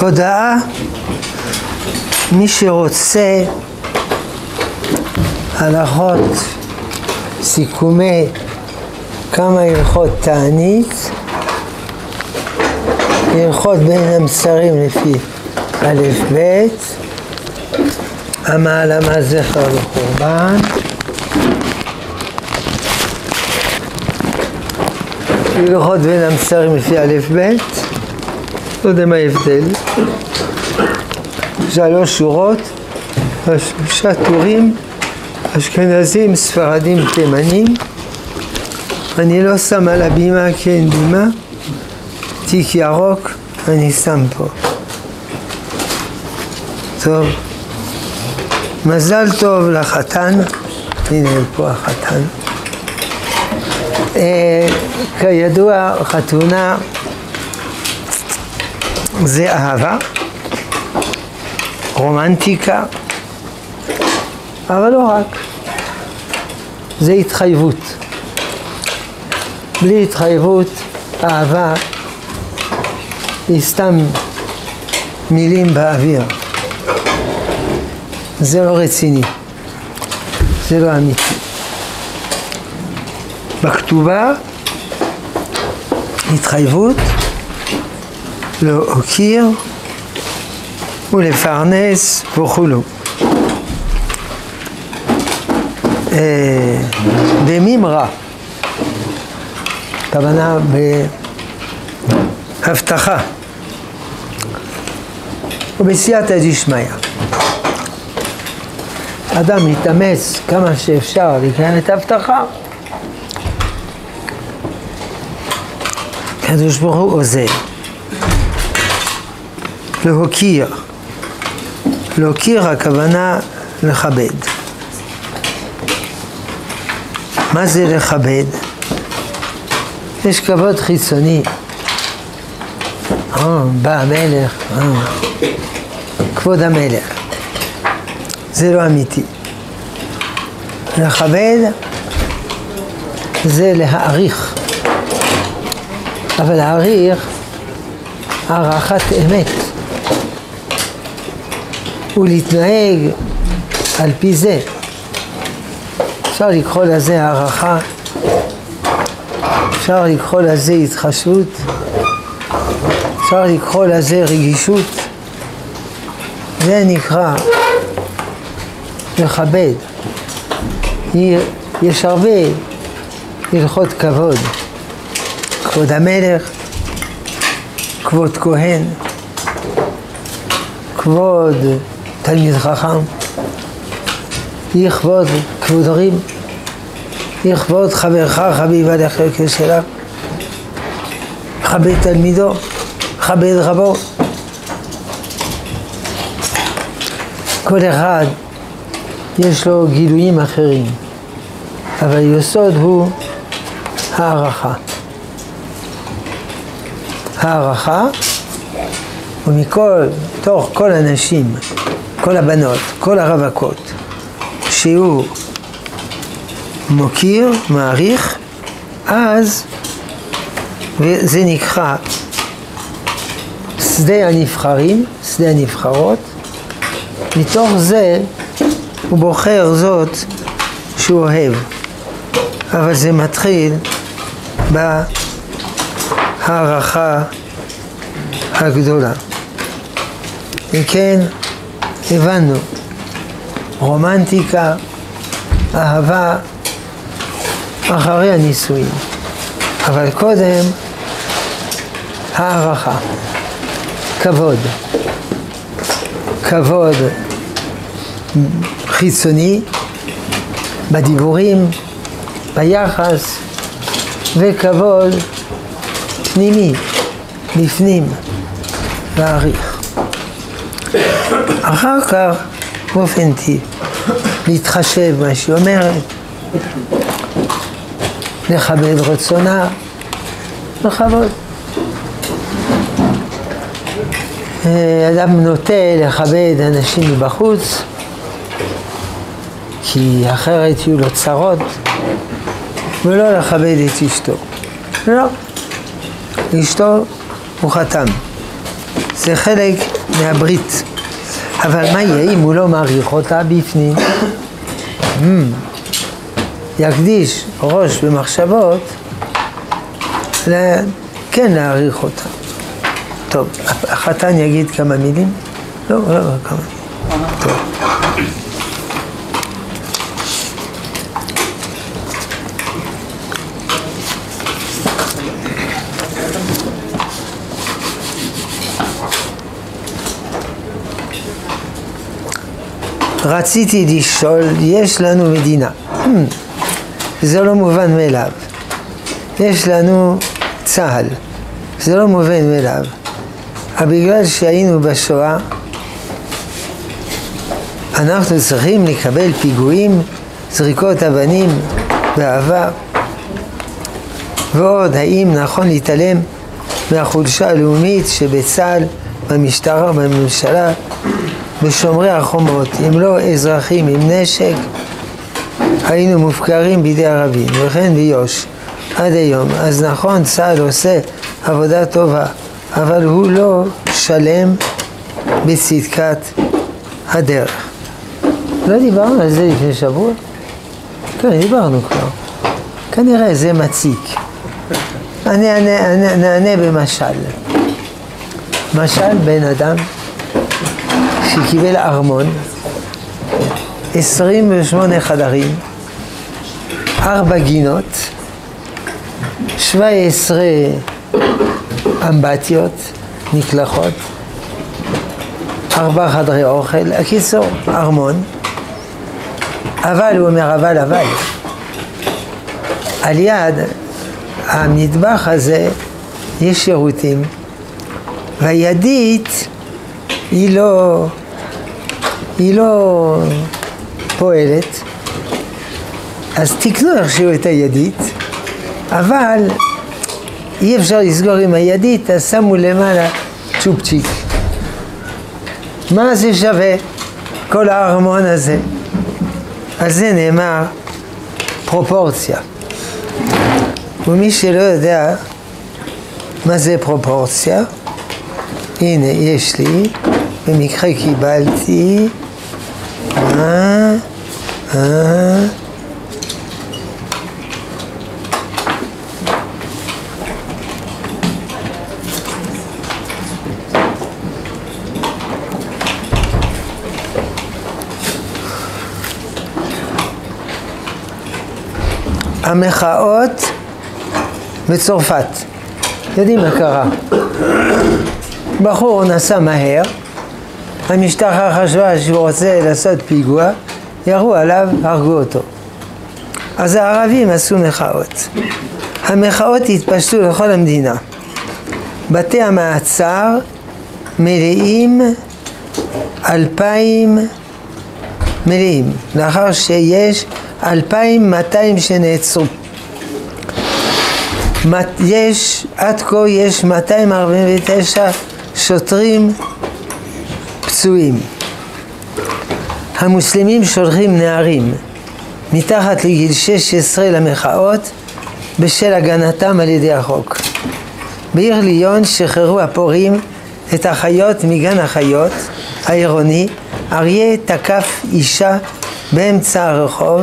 הודעה, מי שרוצה הלכות, סיכומי כמה הלכות תענית, הלכות בין המצרים לפי א' ב', המעלמה זכר וחורבן, הלכות בין המצרים לפי א' ב', לא יודע מה ההבדל, שלוש שורות, שלושה טורים, אשכנזים, ספרדים, תימנים. אני לא שם על הבימה כי אין בימה, תיק ירוק אני שם פה. טוב, מזל טוב לחתן, הנה פה החתן. אה, כידוע, חתונה זה אהבה, רומנטיקה, אבל לא רק, זה התחייבות. בלי התחייבות, אהבה היא סתם מילים באוויר. זה לא רציני, זה לא אמיתי. בכתובה התחייבות להוקיר ולפרנס וכולו. במימרה, הכוונה בהבטחה ובסייעתא דשמיא. אדם מתאמץ כמה שאפשר לקיים את ההבטחה, הקדוש ברוך הוא עוזר. להוקיר. להוקיר הכוונה לכבד. מה זה לכבד? יש כבוד חיצוני. או, בא המלך, או, כבוד המלך. זה לא אמיתי. לכבד זה להעריך. אבל להעריך הערכת אמת ולהתנהג על פי זה. אפשר לקרוא לזה הערכה, אפשר לקרוא לזה התחשבות, אפשר לקרוא לזה רגישות. זה נקרא לכבד. יש הרבה הלכות כבוד. כבוד המלך, כבוד כהן, כבוד תלמיד חכם, יכבוד כבוד הורים, יכבוד חברך חביב עליך כשלה, כבד תלמידו, כבד רבו. כל אחד יש לו גילויים אחרים, אבל היסוד הוא הערכה. הערכה, ומכל, תוך כל הנשים, כל הבנות, כל הרווקות, שהוא מוקיר, מעריך, אז, וזה נקרא שדה הנבחרים, שדה הנבחרות, מתוך זה הוא בוחר זאת שהוא אוהב, אבל זה מתחיל ב... הערכה הגדולה. אם כן, הבנו, רומנטיקה, אהבה, אחרי הנישואים. אבל קודם, הערכה, כבוד. כבוד חיצוני, בדיבורים, ביחס, וכבוד פנימי, בפנים, להעריך. אחר כך, באופן טבעי, להתחשב במה שהיא אומרת, לכבד רצונה, לכבוד. אדם נוטה לכבד אנשים מבחוץ, כי אחרת יהיו לו צרות, ולא לכבד את אשתו. לא. אשתו הוא חתם. זה חלק מהברית. אבל מה יהיה אם הוא לא מעריך אותה בפנים? Mm. יקדיש ראש במחשבות, כן להעריך אותה. טוב, החתן יגיד כמה מילים? לא, לא, לא כמה מילים. רציתי לשאול, יש לנו מדינה. Hmm, זה לא מובן מאליו. יש לנו צה"ל, זה לא מובן מאליו. אבל בגלל שהיינו בשואה, אנחנו צריכים לקבל פיגועים, זריקות אבנים באהבה. ועוד, האם נכון להתעלם מהחולשה הלאומית שבצה"ל, במשטרה, בממשלה, בשומרי החומות, אם לא אזרחים עם נשק, היינו מופקרים בידי ערבים, וכן ביו"ש עד היום. אז נכון, צה"ל עושה עבודה טובה, אבל הוא לא שלם בצדקת הדרך. לא דיברנו על זה לפני שבוע? כן, דיברנו כבר. כנראה זה מציק. אני אענה במשל. משל בן אדם שקיבל ארמון, 28 חדרים, ארבע גינות, 17 אמבטיות, מקלחות, ארבע חדרי אוכל, הקיצור, ארמון. אבל, הוא אומר, אבל, אבל, על יד המטבח הזה יש שירותים, והידית היא לא, היא לא פועלת, אז תקנו איכשהו את הידית, אבל אי אפשר לסגור עם הידית, אז שמו למעלה צ'ופצ'יק. מה זה שווה, כל הארמון הזה? על זה נאמר פרופורציה. ומי שלא יודע מה זה פרופורציה, הנה יש לי במקרה קיבלתי, המחאות בצרפת. יודעים מה קרה? בחור נסע מהר, המשטרה חשבה שהוא רוצה לעשות פיגוע, ירו עליו, הרגו אותו. אז הערבים עשו מחאות. המחאות התפשטו לכל המדינה. בתי המעצר מלאים אלפיים מלאים, לאחר שיש אלפיים מאתיים שנעצרו. יש, עד כה יש 249 שוטרים פצועים. המוסלמים שולחים נערים מתחת לגיל 16 למחאות בשל הגנתם על ידי החוק. בעיר ליון שחררו הפורעים את החיות מגן החיות העירוני, אריה תקף אישה באמצע הרחוב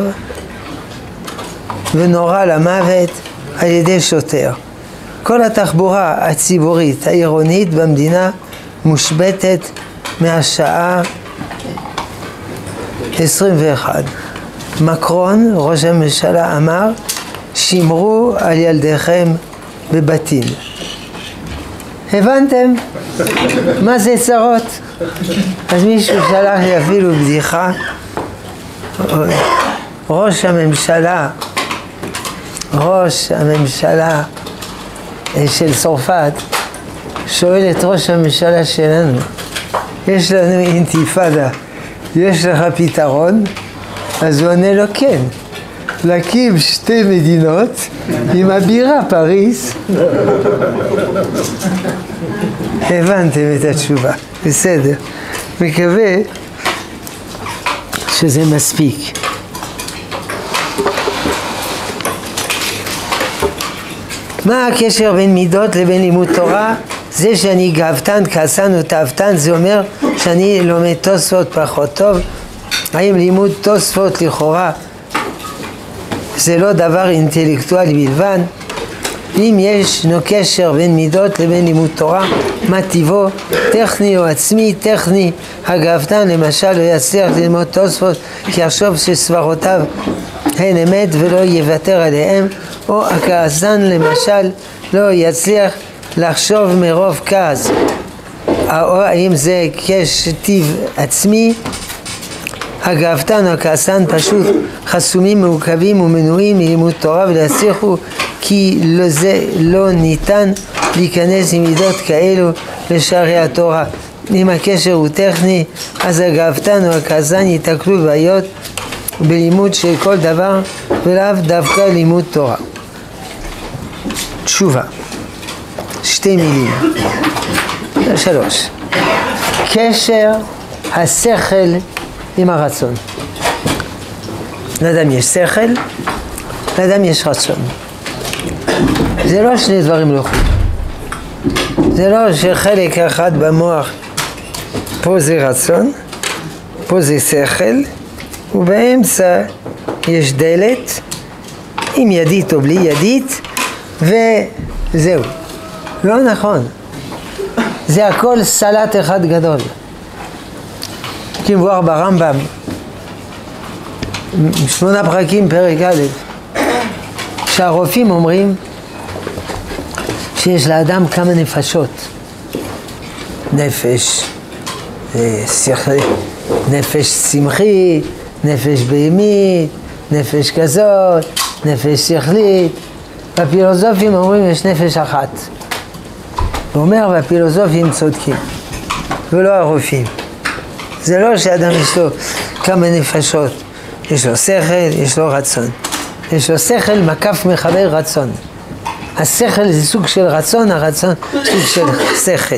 ונורה למוות על ידי שוטר. כל התחבורה הציבורית העירונית במדינה מושבתת מהשעה 21. מקרון, ראש הממשלה, אמר, שמרו על ילדיכם בבתים. הבנתם? מה זה צרות? אז מישהו שלח לי אפילו בדיחה. ראש הממשלה, ראש הממשלה של צרפת שואל את ראש הממשלה שלנו, יש לנו אינתיפאדה, יש לך פתרון? אז הוא עונה לו כן, להקים שתי מדינות עם הבירה פריס. הבנתם את התשובה, בסדר. מקווה שזה מספיק. מה הקשר בין מידות לבין לימוד תורה? זה שאני גאוותן, כעסן ותאוותן, זה אומר שאני לומד תוספות פחות טוב? האם לימוד תוספות לכאורה זה לא דבר אינטלקטואלי בלבד? אם יש no קשר בין מידות לבין לימוד תורה, מה טיבו, טכני או עצמי, טכני, הגאוותן למשל לא יצליח ללמוד תוספות כי יחשוב שסברותיו הן אמת ולא יוותר עליהם, או הכעסן למשל לא יצליח לחשוב מרוב כעס, האם זה קש טיב עצמי, הגאוותן או הכעסן פשוט חסומים, מעוכבים ומנועים מלימוד תורה ולהצליחו כי לזה לא ניתן להיכנס עם מידות כאלו לשערי התורה. אם הקשר הוא טכני, אז הגאוותן או הכעסן ייתקלו בבעיות בלימוד של כל דבר ולאו דווקא לימוד תורה. תשובה, שתי מילים, שלוש, קשר השכל עם הרצון. לאדם יש שכל, לאדם יש רצון. זה לא שני דברים לחוד. זה לא שחלק אחד במוח, פה זה רצון, פה זה שכל, ובאמצע יש דלת, עם ידית או בלי ידית, וזהו. לא נכון. זה הכל סלט אחד גדול. כמבואר ברמב"ם, שמונה פרקים, פרק א', שהרופאים אומרים שיש לאדם כמה נפשות. נפש אה, שכל, נפש צמחית, נפש בהמית, נפש כזאת, נפש שכלית. והפילוסופים אומרים יש נפש אחת. הוא אומר והפילוסופים צודקים, ולא הרופאים. זה לא שאדם יש לו כמה נפשות, יש לו שכל, יש לו רצון. יש לו שכל מקף מחבר רצון. השכל זה סוג של רצון, הרצון סוג של שכל.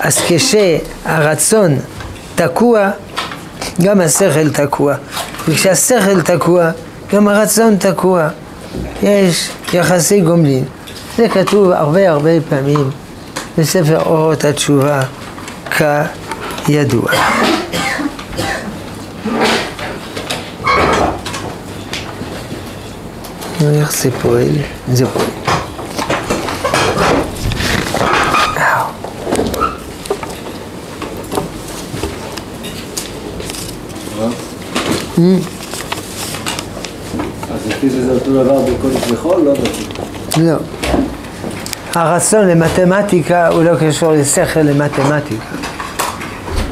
אז כשהרצון תקוע, גם השכל תקוע. וכשהשכל תקוע, גם הרצון תקוע. יש יחסי גומלין. זה כתוב הרבה הרבה פעמים בספר אורות התשובה כידוע. איך זה פועל? זה פועל. אז לפי זה זה אותו דבר בקודש וחול? לא לא. הרצון למתמטיקה הוא לא קשור לשכל למתמטיקה.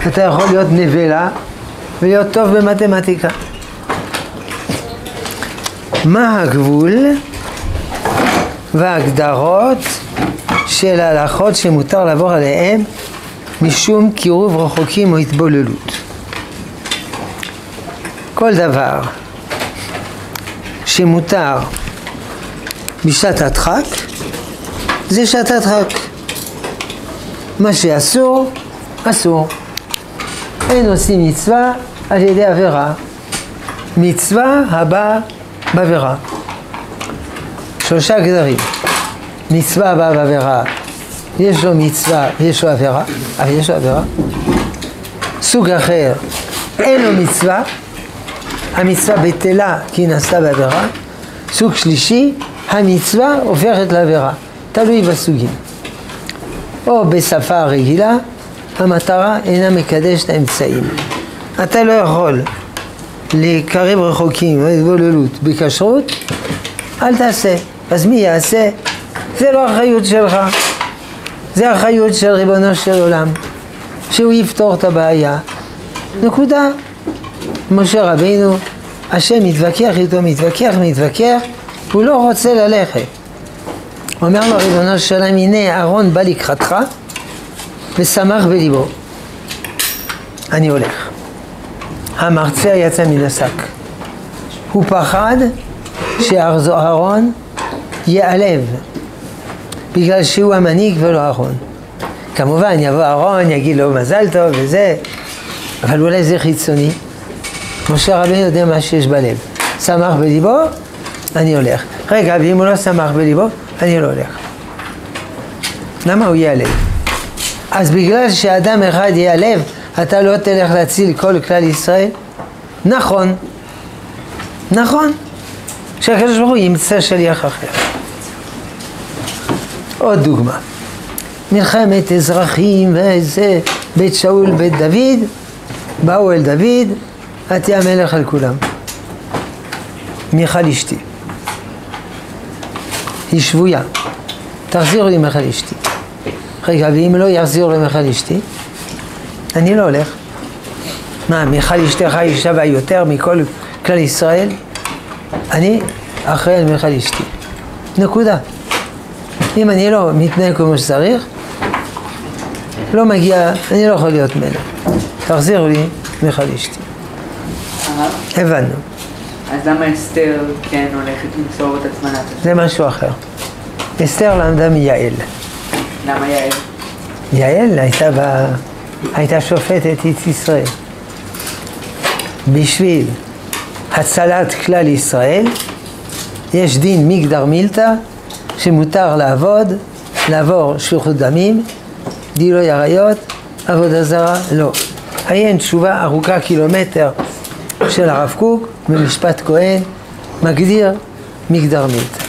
אתה יכול להיות נבלה ולהיות טוב במתמטיקה. מה הגבול וההגדרות של ההלכות שמותר לעבור עליהן משום קירוב רחוקים או התבוללות? כל דבר שמותר בשעת הדחק זה שעת הדחק. מה שאסור, אסור. אין עושים מצווה על ידי עבירה. מצווה הבאה בעבירה. שלושה גדרים. מצווה הבאה בעבירה, יש לו מצווה ויש לו עבירה, אבל יש לו עבירה. סוג אחר, אין לו מצווה, המצווה בטלה כי היא נעשתה בעבירה. סוג שלישי, המצווה הופכת לעבירה. תלוי בסוגים. או בשפה רגילה, המטרה אינה מקדשת האמצעים. אתה לא יכול לקרב רחוקים או התבוללות בכשרות, אל תעשה. אז מי יעשה? זה לא אחריות שלך, זה אחריות של ריבונו של עולם, שהוא יפתור את הבעיה. נקודה. משה רבינו, השם מתווכח איתו, מתווכח, מתווכח, הוא לא רוצה ללכת. אומר לו ריבונו של עולם, הנה אהרון בא לקראתך ושמח בליבו. אני הולך. המרצע יצא מן השק. הוא פחד שאהרון ייעלב, בגלל שהוא המנהיג ולא אהרון. כמובן, יבוא אהרון, יגיד לו מזל טוב וזה, אבל אולי זה חיצוני. משה רבינו יודע מה שיש בלב. שמח בליבו, אני הולך. רגע, ואם הוא לא שמח בליבו, אני לא הולך. למה הוא ייעלב? אז בגלל שאדם אחד ייעלב, אתה לא תלך להציל כל כלל ישראל? נכון. נכון. שהקדוש ברוך הוא ימצא שליח אחר. עוד דוגמה. מלחמת אזרחים וזה, בית שאול, בית דוד, באו אל דוד, את המלך על כולם. מיכל אשתי. היא שבויה. תחזירו לי מיכל אשתי. רגע, ואם לא יחזירו למיכל אשתי, אני לא הולך. מה, מיכל אשתך היא שווה יותר מכל כלל ישראל? אני אחראי על מיכל אשתי. נקודה. אם אני לא מתנהג כמו שצריך, לא מגיע, אני לא יכול להיות מלך. תחזירו לי מיכל אשתי. הבנו. אז למה אסתר כן הולכת למסור את עצמה לעצמה? זה משהו אחר. אסתר למדה מיעל. למה יעל? יעל הייתה, ב... הייתה שופטת את ישראל. בשביל הצלת כלל ישראל, יש דין מגדר מילתא, שמותר לעבוד, לעבור שפיכות דמים, גילוי עריות, עבודה זרה, לא. עיין תשובה ארוכה קילומטר של הרב קוק במשפט כהן, מגדיר מגדר מילתא.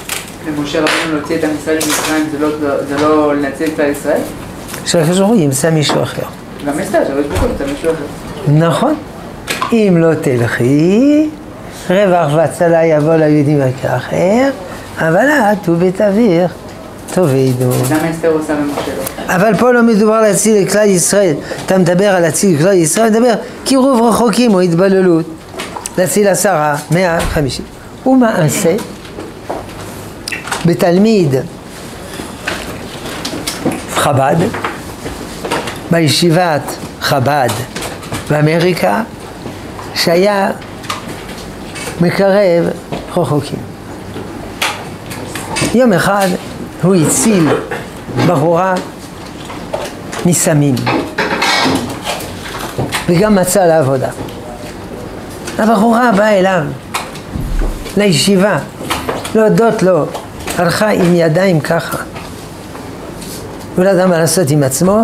ומשה רבינו להוציא את עם ישראל ממצרים זה לא- זה לא לנצל את ישראל? שהקדוש ברוך הוא ימצא מישהו אחר. גם אסתר, ברכות, זה מישהו אחר. נכון. אם לא תלכי, רווח והצלה יבוא ליהודים אחר, אבל את ובית אביך תאבדו. אז למה אסתר עושה ומשה לא? אבל פה לא מדובר להציל את כלל ישראל. אתה מדבר על להציל את כלל ישראל, מדבר קירוב רחוקים או התבללות. להציל עשרה, מאה, חמישים. ומעשה בתלמיד חב"ד, בישיבת חב"ד באמריקה, שהיה מקרב רחוקים. יום אחד הוא הציל בחורה מסמים וגם מצא לה עבודה. הבחורה באה אליו לישיבה להודות לו, הלכה עם ידיים ככה. הוא לא ידע מה לעשות עם עצמו,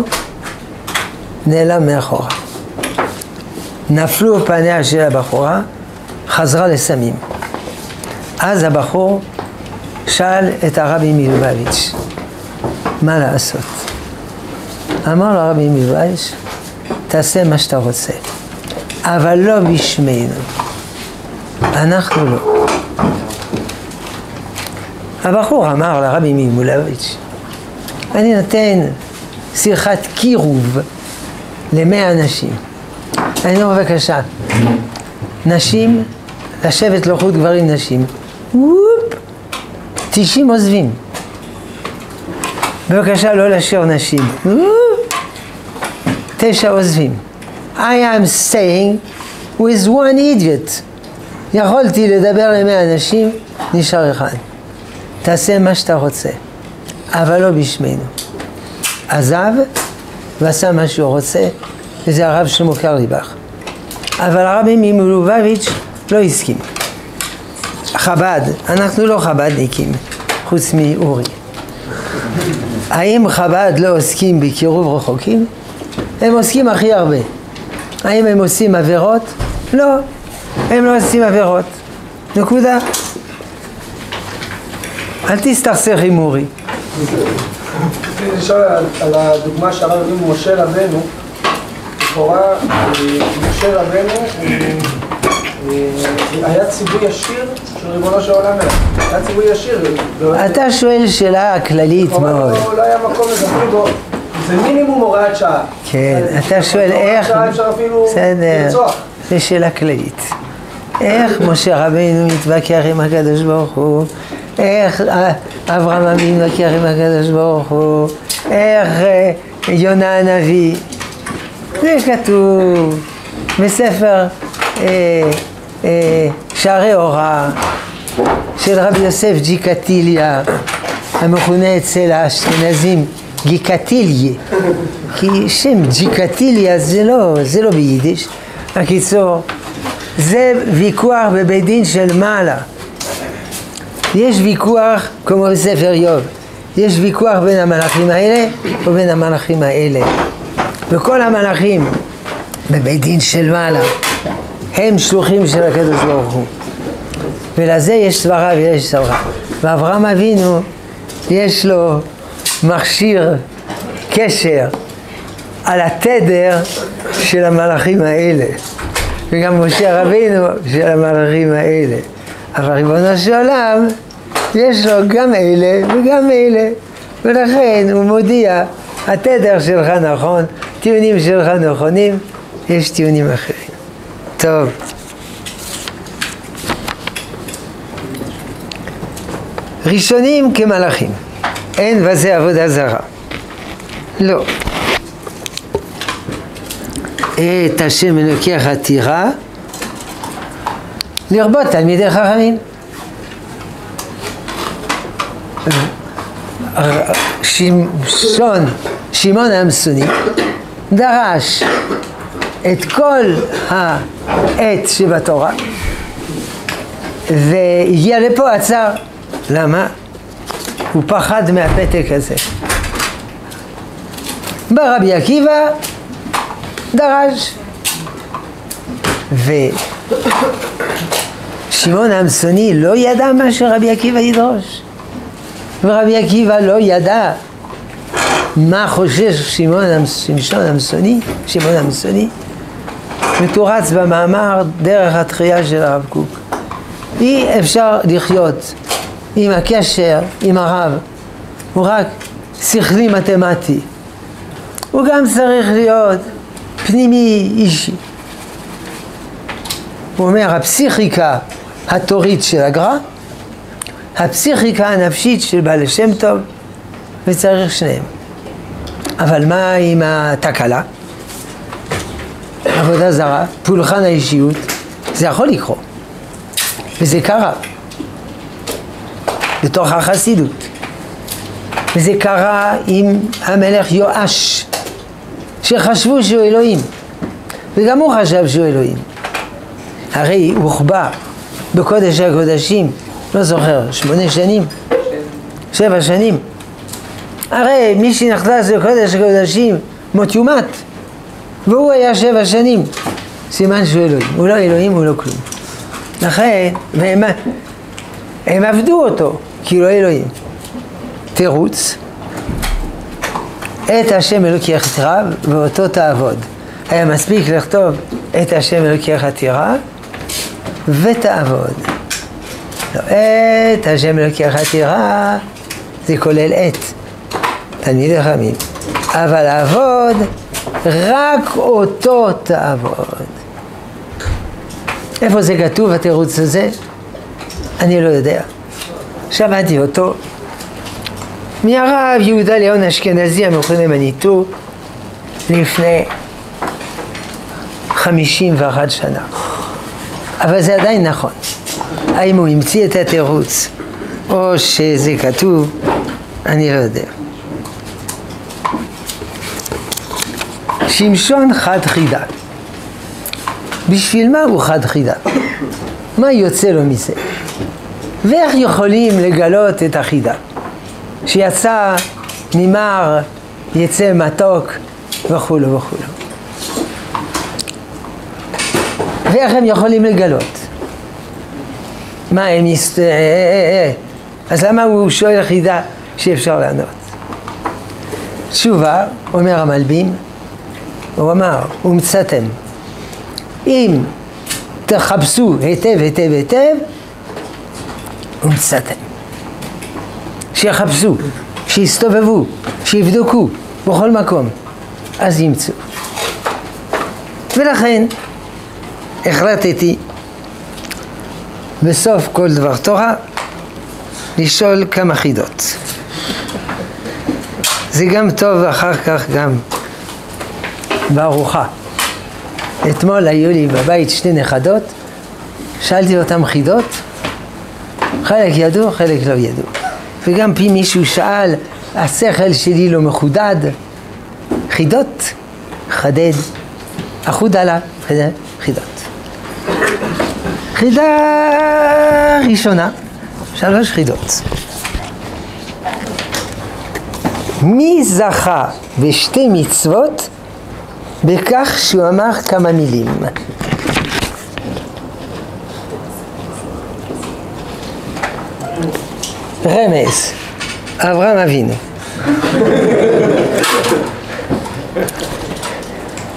נעלם מאחורה. נפלו פניה של הבחורה, חזרה לסמים. אז הבחור שאל את הרבי מלובביץ', מה לעשות? אמר לו הרבי מלובביץ', תעשה מה שאתה רוצה, אבל לא בשמנו. אנחנו לא. הבחור אמר לרבי מלובביץ', אני נותן שיחת קירוב למאה אנשים. אני אומר בבקשה, נשים, לשבת לחוד גברים נשים. וופ, 90 עוזבים. בבקשה לא להשאיר נשים. וופ, תשע עוזבים. I am staying with one idiot. יכולתי לדבר למאה אנשים, נשאר אחד. תעשה מה שאתה רוצה, אבל לא בשמנו. עזב ועשה מה שהוא רוצה, וזה הרב שלמה קרליבך. אבל הרבי ממלובביץ' לא הסכים. חב"ד, אנחנו לא חב"דניקים, חוץ מאורי. האם חב"ד לא עוסקים בקירוב רחוקים? הם עוסקים הכי הרבה. האם הם עושים עבירות? לא, הם לא עושים עבירות. נקודה. אל תסתכסך עם אורי. רציתי לשאול על- הדוגמה שהרב הביא ממשה רבנו, לכאורה אה, משה רבנו הוא, אה, היה ציווי ישיר של ריבונו של עולם היה ציווי ישיר, אתה שואל שאלה כללית מאוד. לא- לא היה מקום לזה, זה מינימום הוראת שעה. כן, אתה שואל איך... שעה אפשר אפילו בסדר, לרצוח. זו שאלה כללית. איך משה רבינו מתווכח עם הקדוש ברוך הוא? איך אה, אברהם אבינו מתווכח עם הקדוש ברוך הוא? איך אה, יונה הנביא? זה כתוב בספר אה, אה, שערי הוראה של רבי יוסף ג'יקטיליה, המכונה אצל האשכנזים גיקטיליה, כי שם ג'יקטיליה זה לא, זה לא ביידיש. בקיצור, זה ויכוח בבית דין של מעלה. יש ויכוח, כמו בספר איוב, יש ויכוח בין המלאכים האלה ובין המלאכים האלה. וכל המלאכים בבית דין של מעלה הם שלוחים של הקדוש ברוך הוא. ולזה יש סברה ויש סברה. ואברהם אבינו יש לו מכשיר קשר על התדר של המלאכים האלה. וגם משה רבינו של המלאכים האלה. אבל ריבונו של עולם, יש לו גם אלה וגם אלה. ולכן הוא מודיע, התדר שלך נכון, טיעונים שלך נכונים, יש טיעונים אחרים. טוב. ראשונים כמלאכים, אין בזה עבודה זרה. לא. את השם אלוקיך תירא, לרבות תלמידי חכמים. שמשון, שמעון המסוני, דרש את כל העט שבתורה והגיע לפה עצר. למה? הוא פחד מהפתק הזה. בא רבי עקיבא, דרש. ושמעון המסוני לא ידע מה שרבי עקיבא ידרוש. ורבי עקיבא לא ידע מה חושש שמעון המסוני, שמעון המסוני, מתורץ במאמר דרך התחייה של הרב קוק. אי אפשר לחיות עם הקשר עם הרב, הוא רק שכלי מתמטי. הוא גם צריך להיות פנימי אישי. הוא אומר, הפסיכיקה התורית של הגר"א, הפסיכיקה הנפשית של בעל השם טוב, וצריך שניהם. אבל מה עם התקלה? עבודה זרה, פולחן האישיות, זה יכול לקרות. וזה קרה. בתוך החסידות. וזה קרה עם המלך יואש, שחשבו שהוא אלוהים. וגם הוא חשב שהוא אלוהים. הרי הוא הוחבא בקודש הקודשים, לא זוכר, שמונה שנים? שבע שנים. הרי מי שנכנס לקודש הקודשים מות יומת, והוא היה שבע שנים. סימן שהוא אלוהים. הוא לא אלוהים, הוא לא כלום. לכן, והם הם עבדו אותו, כי לא אלוהים. תירוץ, את השם אלוקיך תירא ואותו תעבוד. היה מספיק לכתוב את השם אלוקיך תירא ותעבוד. לא, את השם אלוקיך תירא זה כולל את, תלמיד חכמים. אבל לעבוד, רק אותו תעבוד. איפה זה כתוב התירוץ הזה? אני לא יודע. שמעתי אותו מהרב יהודה ליאון אשכנזי המכונה מניטו לפני חמישים ואחת שנה. אבל זה עדיין נכון. האם הוא המציא את התירוץ או שזה כתוב, אני לא יודע. שמשון חד חידה. בשביל מה הוא חד חידה? מה יוצא לו מזה? ואיך יכולים לגלות את החידה? שיצא ממר יצא מתוק וכולו וכולו. ואיך הם יכולים לגלות? מה הם יסת... אה, אה, אה, אז למה הוא שואל חידה שאפשר לענות? תשובה, אומר המלבים, הוא אמר, ומצאתם, אם תחפשו היטב היטב היטב, ומצאתם. שיחפשו, שיסתובבו, שיבדקו בכל מקום, אז ימצאו. ולכן החלטתי בסוף כל דבר תורה לשאול כמה חידות. זה גם טוב אחר כך גם בארוחה. אתמול היו לי בבית שתי נכדות, שאלתי אותם חידות, חלק ידעו, חלק לא ידעו. וגם פי מישהו שאל, השכל שלי לא מחודד. חידות, חדד, אחוד עלה, חידות. חידה ראשונה, שלוש חידות. מי זכה בשתי מצוות בכך שהוא אמר כמה מילים. רמז, אברהם אבינו.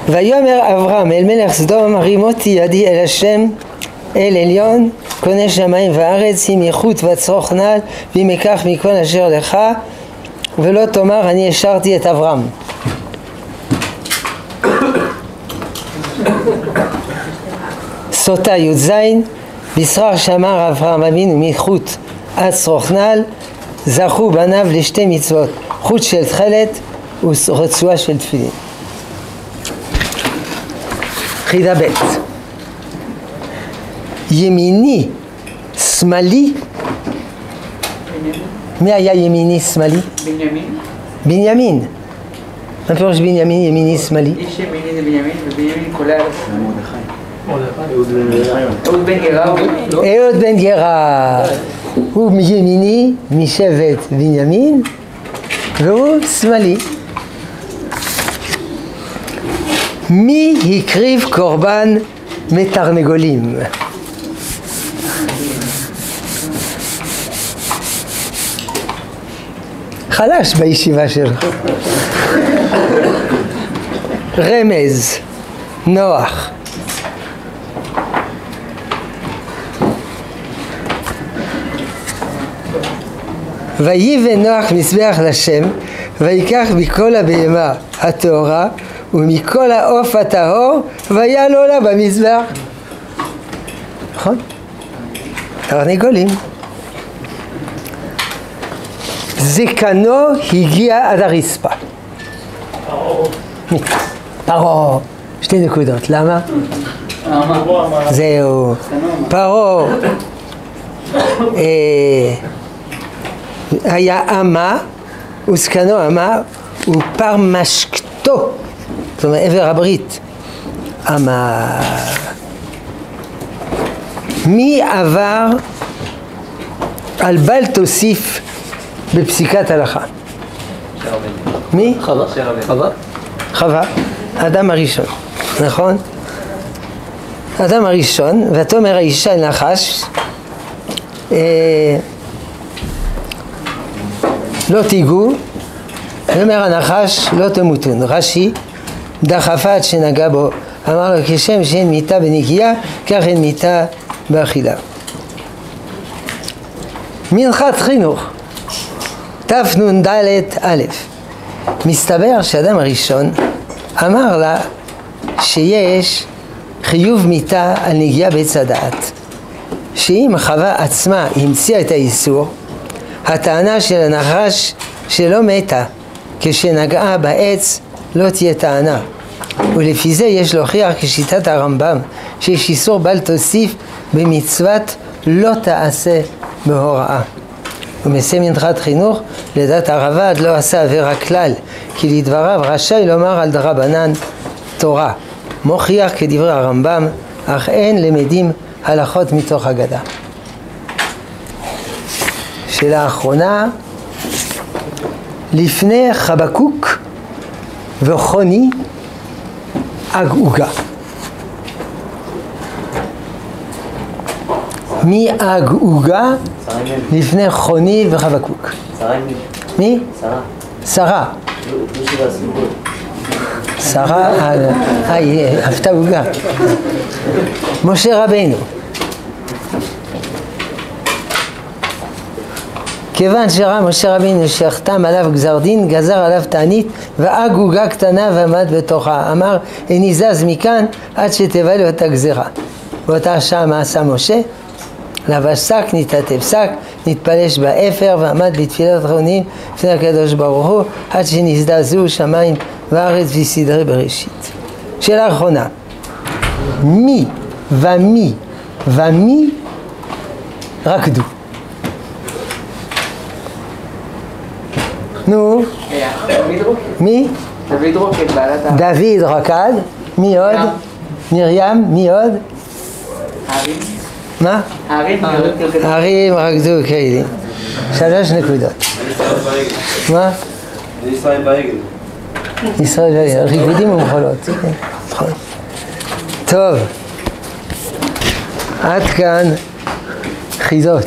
ויאמר אברהם אל מלך סדום הרימותי ידי אל השם אל עליון קונה שמיים וארץ אם יחוט וצרוך נעל ואם אקח מכל אשר לך ולא תאמר אני השארתי את אברהם סוטה י"ז בשרר שאמר אברהם אבינו מחוט עד שרוך נעל זכו בניו לשתי מצוות חוט של תכלת ורצועה של תפילין חידה ב' ימיני שמאלי מי היה ימיני שמאלי? בנימין? בנימין מה פירוש בנימין ימיני שמאלי? איש ימיני זה בנימין, ובנימין קולע על אהוד בן גרא. אהוד בן גרה הוא מימיני משבט בנימין והוא שמאלי מי הקריב קורבן מתרנגולים? חלש בישיבה שלך. רמז, נוח. ויבן נוח מזבח לשם, ויקח מכל הבהמה הטהורה ומכל העוף הטהור, ויעלו לה במזבח. נכון? תרנגולים. זקנו הגיע עד הרצפה. פרעה. שתי נקודות. למה? זהו. פרעה אה, היה אמה, וזקנו אמה, ופר משקתו, זאת אומרת עבר הברית. אמה. מי עבר על בל תוסיף בפסיקת הלכה? מי? חווה. חווה. חווה, האדם הראשון, נכון? האדם הראשון, ותאמר האישה נחש, אה, לא תיגעו, ואומר הנחש לא תמותון. רש"י דחפה עד שנגע בו, אמר לו כשם שאין מיתה בנקייה, כך אין מיתה באכילה. מנחת חינוך, תנ"ד א', מסתבר שהאדם הראשון אמר לה שיש חיוב מיתה על נגיעה בעץ הדעת, שאם חווה עצמה המציאה את האיסור, הטענה של הנחש שלא מתה. כשנגעה בעץ לא תהיה טענה. ולפי זה יש להוכיח כשיטת הרמב"ם שיש איסור בל תוסיף במצוות לא תעשה בהוראה. ומסיים מנחת חינוך לדעת הרב"ד לא עשה עבירה כלל כי לדבריו רשאי לומר על דרבנן תורה. מוכיח כדברי הרמב"ם אך אין למדים הלכות מתוך אגדה שאלה אחרונה, לפני חבקוק וחוני אגוגה. מי אגוגה לפני חוני וחבקוק? מי? שרה. שרה. לא אה, אה, אהבת עוגה. משה רבנו. כיוון משה רבינו שיחתם עליו גזר דין, גזר עליו תענית, ועג עוגה קטנה ועמד בתוכה. אמר, איני זז מכאן עד שתבא לי אותה גזירה. באותה שעה מה עשה משה? לבש שק, נתעטף שק, נתפלש באפר, ועמד בתפילה ותחנונים לפני הקדוש ברוך הוא, עד שנזדעזעו שמיים וארץ וסדרי בראשית. שאלה אחרונה, מי ומי ומי רקדו? נו. מי? דוד רוקד, בעלת ה... דוד רקד, מי עוד? מרים, מי עוד? הערים. מה? הערים רקדו כאלה. שלוש נקודות. מה? זה ישראל בעגל. ישראל, ריקודים ומחולות. כן. טוב, עד כאן חידות.